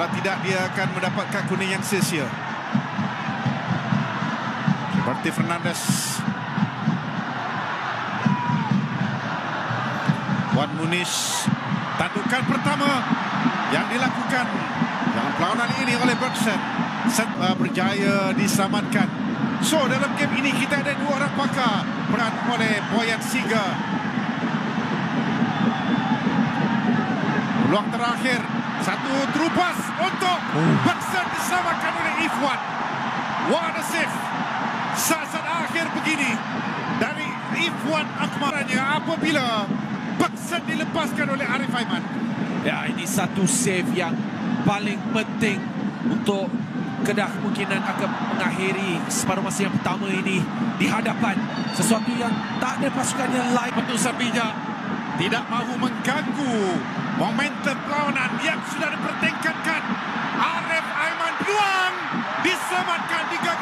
Kalau tidak dia akan mendapatkan kuning yang sia-sia. Seperti Fernandes. Wan Muniz. Tandukan pertama yang dilakukan dalam perlawanan ini oleh Bergson. Set uh, berjaya diselamatkan. So dalam game ini kita ada dua orang pakar peran oleh Boyan Siga. Peluang terakhir satu terupas untuk oh. Bergson diselamatkan oleh Ifwan. What a save. Saat-saat akhir begini dari Ifwan Akmarannya apabila Bergson dilepaskan oleh Arif Aiman. Ya, ini satu save yang paling penting untuk Kedah kemungkinan akan mengakhiri separuh masa yang pertama ini di hadapan sesuatu yang tak ada pasukan yang lain. Petusan bijak tidak mahu mengganggu momentum sudah dipertingkatkan. Arif Aiman peluang diselamatkan di gagak